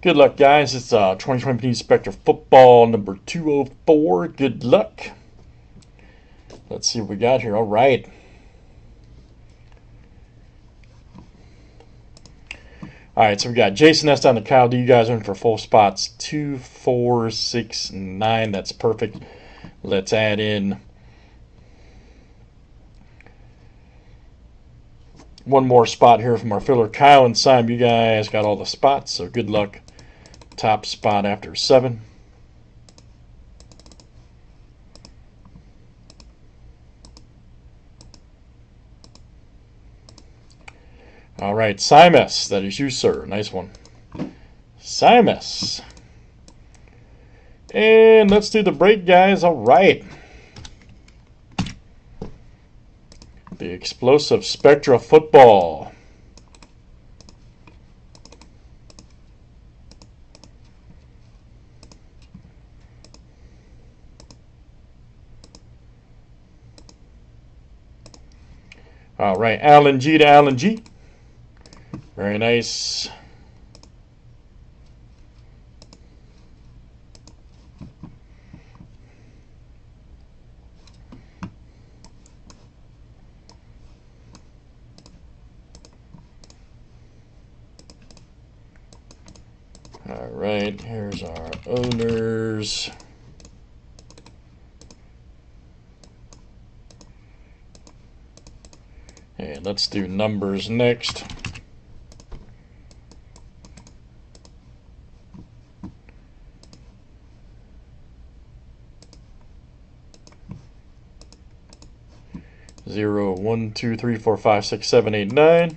Good luck, guys. It's uh, 2020 Spectra Football number 204. Good luck. Let's see what we got here. All right. All right, so we got Jason S down to Kyle D. You guys are in for full spots. Two, four, six, nine. That's perfect. Let's add in one more spot here from our filler. Kyle and Simon, you guys got all the spots, so good luck. Top spot after seven. All right, Simus, that is you, sir. Nice one. Simus. And let's do the break, guys. All right. The explosive Spectra football. All right, Alan G to Alan G. Very nice. All right, here's our owners. And let's do numbers next. Zero, one, two, three, four, five, six, seven, eight, nine.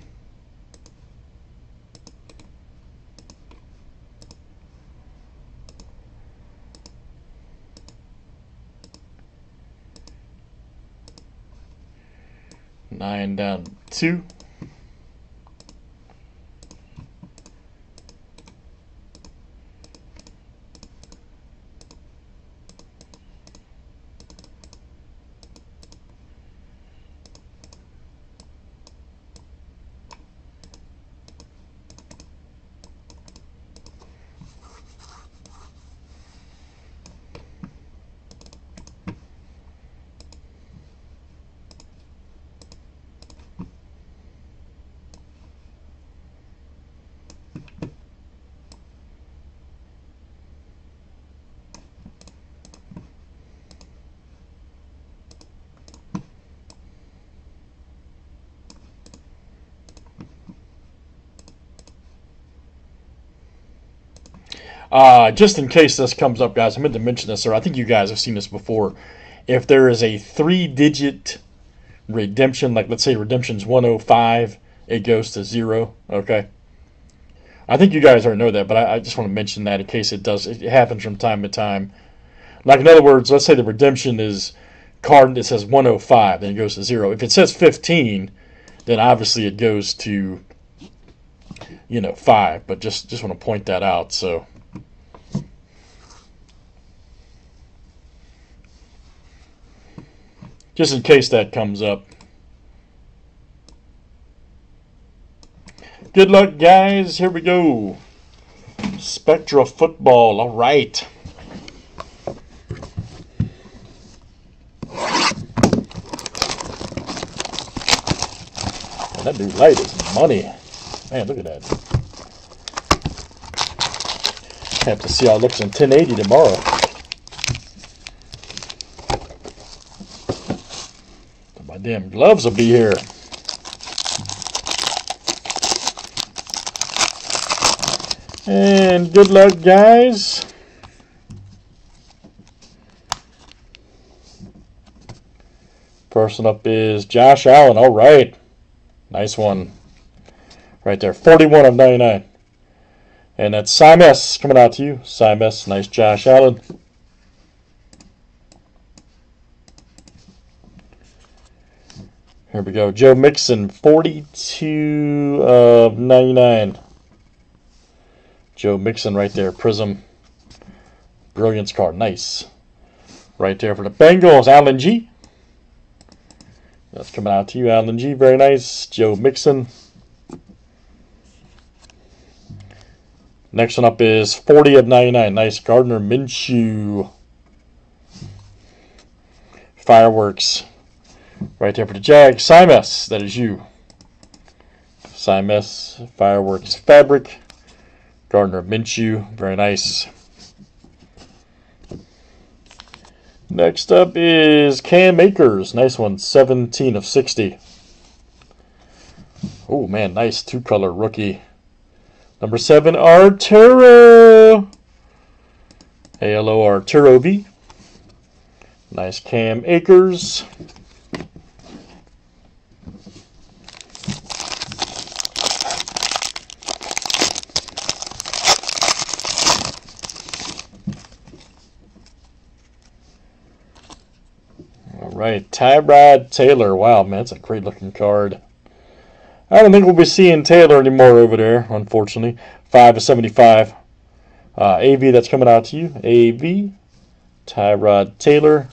Nine down two. Uh, just in case this comes up, guys, I meant to mention this, or I think you guys have seen this before. If there is a three digit redemption, like let's say redemption's 105, it goes to zero. Okay. I think you guys already know that, but I, I just want to mention that in case it does. It happens from time to time. Like in other words, let's say the redemption is card that says 105, then it goes to zero. If it says 15, then obviously it goes to you know five. But just just want to point that out. So. Just in case that comes up. Good luck, guys. Here we go. Spectra football. All right. That new light is money. Man, look at that. Have to see how it looks in 1080 tomorrow. Damn gloves will be here. And good luck, guys. Person up is Josh Allen. All right. Nice one. Right there. 41 of 99. And that's Simes coming out to you. Simes. Nice Josh Allen. Here we go. Joe Mixon, 42 of 99. Joe Mixon right there. Prism. Brilliance card. Nice. Right there for the Bengals. Alan G. That's coming out to you, Alan G. Very nice. Joe Mixon. Next one up is 40 of 99. Nice Gardner Minshew. Fireworks. Right there for the Jag. Simas, that is you. Simas, Fireworks Fabric. Gardner Minshew, very nice. Next up is Cam Akers. Nice one, 17 of 60. Oh man, nice two color rookie. Number seven, Arturo. Hey, hello, Arturo V. Nice Cam Akers. Right, Tyrod Taylor. Wow, man, that's a great looking card. I don't think we'll be seeing Taylor anymore over there, unfortunately. 5 of 75. Uh, AV, that's coming out to you. AV, Tyrod Taylor.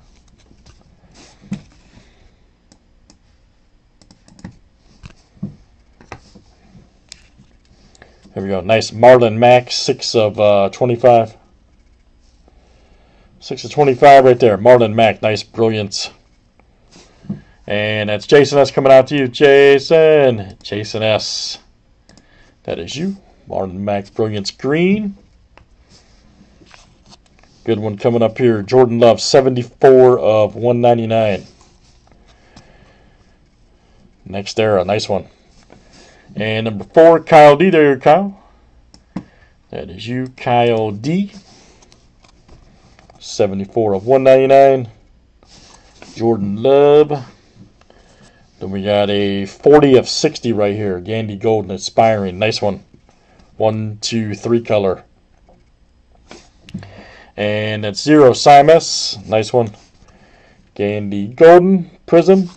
There we go. Nice Marlon Mack, 6 of uh, 25. 6 of 25 right there. Marlon Mack, nice brilliance. And that's Jason S. coming out to you. Jason. Jason S. That is you. Marlon Mack's Brilliance Green. Good one coming up here. Jordan Love, 74 of 199. Next there, a nice one. And number four, Kyle D. There, Kyle. That is you, Kyle D. 74 of 199. Jordan Love. Then we got a 40 of 60 right here. Gandy Golden Inspiring. Nice one. One, two, three color. And that's zero Simas. Nice one. Gandy Golden Prism.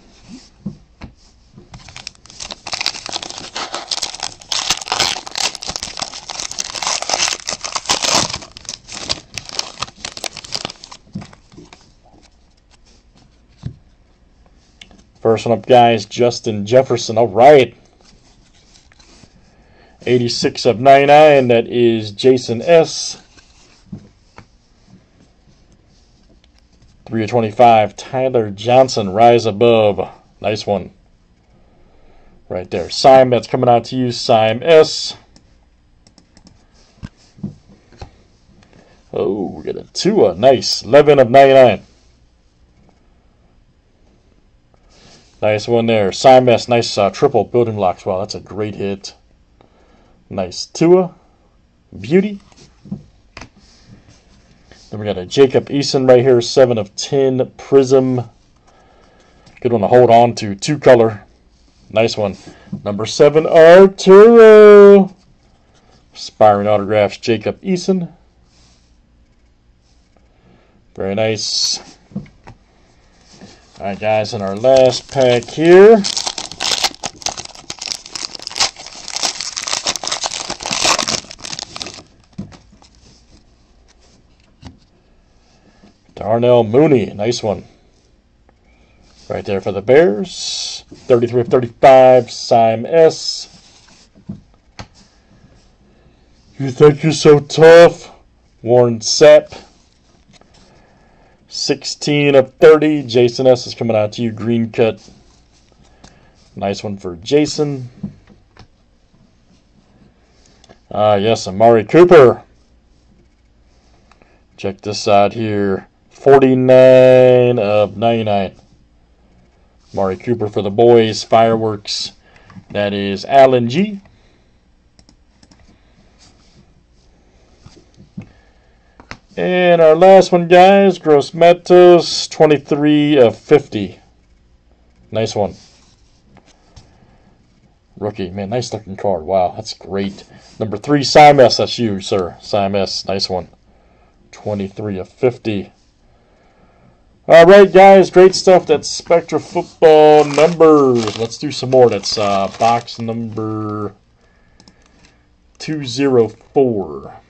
First one up, guys, Justin Jefferson. All right. 86 of 99. That is Jason S. 3 of 25. Tyler Johnson, Rise Above. Nice one. Right there. Sime, that's coming out to you. Sime S. Oh, we got a Tua. Nice. 11 of 99. Nice one there. Simas, nice uh, triple building blocks. Wow, that's a great hit. Nice Tua. Beauty. Then we got a Jacob Eason right here, 7 of 10 Prism. Good one to hold on to. Two color. Nice one. Number 7, Arturo. Inspiring autographs, Jacob Eason. Very nice. Alright guys, in our last pack here. Darnell Mooney, nice one. Right there for the Bears. 33 of 35, Sime S. You think you're so tough? Warren Sapp. 16 of 30. Jason S. is coming out to you. Green cut. Nice one for Jason. Ah, uh, yes, Amari Cooper. Check this out here. 49 of 99. Amari Cooper for the boys. Fireworks. That is Alan G. And our last one, guys, Gross Matos, 23 of 50. Nice one. Rookie, man, nice looking card. Wow, that's great. Number three, Simas, that's you, sir. Simas, nice one. 23 of 50. All right, guys, great stuff. That's Spectra Football numbers. Let's do some more. That's uh, box number 204.